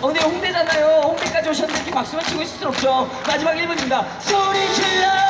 어, 근데 홍대잖아요. 홍대까지 오셨는데 이렇게 박수만 치고 있을 순 없죠. 마지막 1분입니다. 소리 질러!